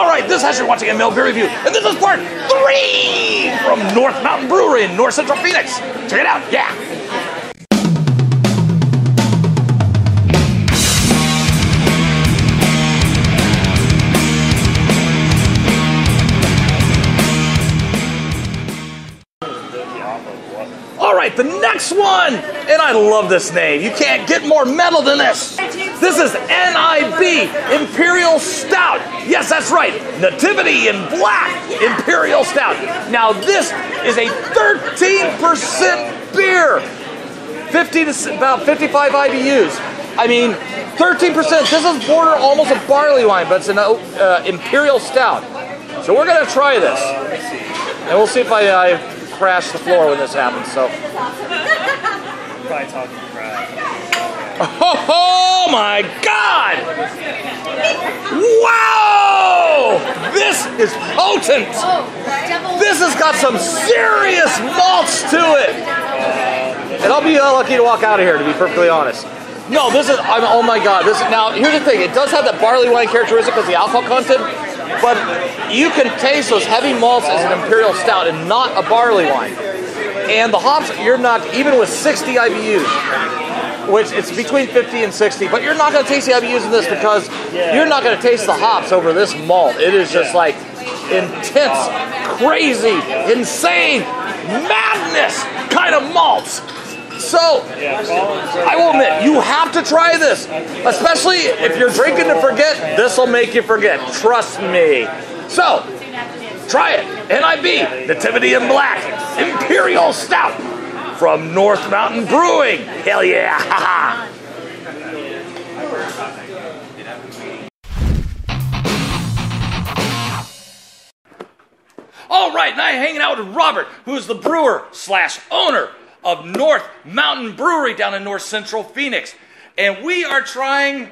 All right, this has you watching a Metal Beer Review, and this is part three from North Mountain Brewery in North Central Phoenix. Check it out, yeah. All right, the next one, and I love this name. You can't get more metal than this. This is NIB Imperial Stout. Yes, that's right. Nativity in Black Imperial Stout. Now this is a 13% beer. 50 to about 55 IBUs. I mean, 13%. This is border almost a barley wine, but it's an uh, imperial stout. So we're gonna try this, and we'll see if I, I crash the floor when this happens. So. Probably talking crap. Oh, my God! Wow! This is potent. This has got some serious malts to it. And I'll be uh, lucky to walk out of here, to be perfectly honest. No, this is, I'm, oh my God. This now, here's the thing. It does have that barley wine characteristic because the alcohol content, but you can taste those heavy malts as an imperial stout and not a barley wine. And the hops, you're not, even with 60 IBUs, which it's between 50 and 60, but you're not going to taste the IBUs in this because you're not going to taste the hops over this malt. It is just like intense, crazy, insane, madness kind of malts. So, I will admit, you have to try this. Especially if you're drinking to forget, this will make you forget. Trust me. So, try it. NIB, Nativity in Black, Imperial Stout from North Mountain Brewing. Hell yeah. All right, now I'm hanging out with Robert, who is the brewer slash owner of North Mountain Brewery down in North Central Phoenix. And we are trying,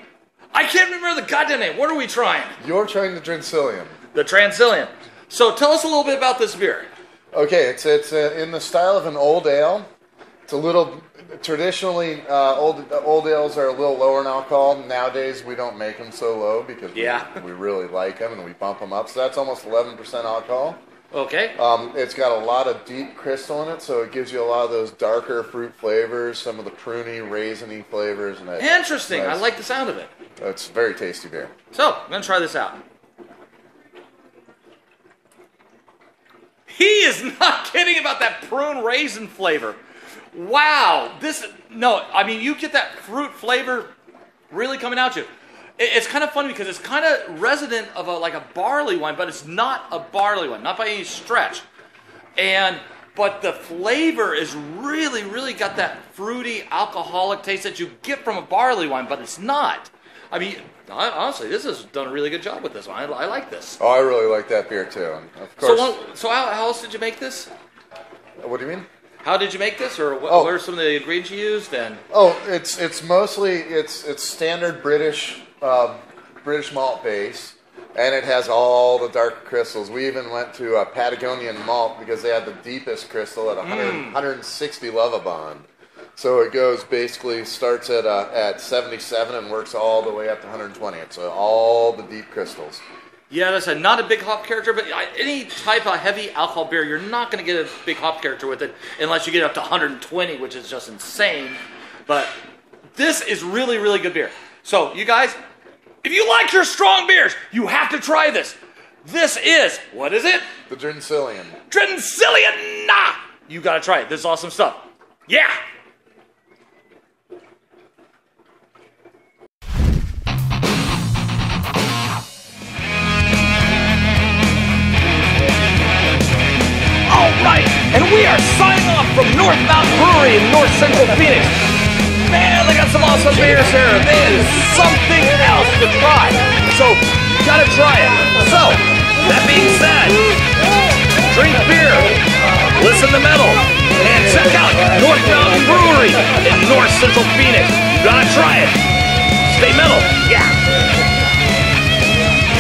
I can't remember the goddamn name. What are we trying? You're trying the Drincilium. The Transillian. So tell us a little bit about this beer. Okay, it's it's uh, in the style of an old ale. It's a little traditionally uh, old old ales are a little lower in alcohol. Nowadays we don't make them so low because we- Yeah. we, really like them and we bump them up. So that's almost 11% alcohol. Okay. Um, it's got a lot of deep crystal in it, so it gives you a lot of those darker fruit flavors, some of the pruny, raisiny flavors, and it, Interesting. I like the sound of it. It's very tasty beer. So, I'm going to try this out. He is not kidding about that prune raisin flavor. Wow. This, no, I mean, you get that fruit flavor really coming out you. It- It's kind of funny because it's kind of resident of a like a barley wine, but it's not a barley wine, not by any stretch. And but the flavor is really, really got that fruity, alcoholic taste that you get from a barley wine, but it's not. I mean, honestly, this has done a really good job with this one. I, I like this. Oh, I really like that beer too. And of So, course, what, so how, how else did you make this? what do you mean? How did you make this, or what, Oh. what are some of the ingredients you used? And Oh, it's it's mostly it's it's standard British uh, British malt base, and it has all the dark crystals. We even went to a Patagonian malt because they had the deepest crystal at 100, 160 Lovibond. So it goes basically starts at uh, at 77 and works all the way up to 120. It's uh, all the deep crystals. Yeah, that's a not a big hop character, but any type of heavy alcohol beer, you're not going to get a big hop character with it unless you get up to 120, which is just insane. But this is really, really good beer. So, you guys, if you like your strong beers, you have to try this. This is, what is it? The Drincilian. Drincilian! You got to try it. This is awesome stuff. Yeah! We are signing off from North Mountain Brewery in North Central Phoenix. Man, they got some awesome beers here. It is something else to try. So, you gotta try it. So, that being said, drink beer, listen to metal, and check out North Mountain Brewery in North Central Phoenix. You gotta try it. Stay metal. Yeah.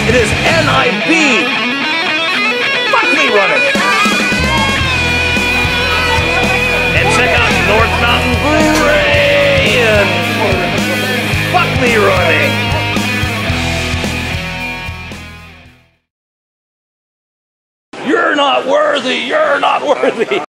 It is NIB. me running. You're not worthy. You're not worthy.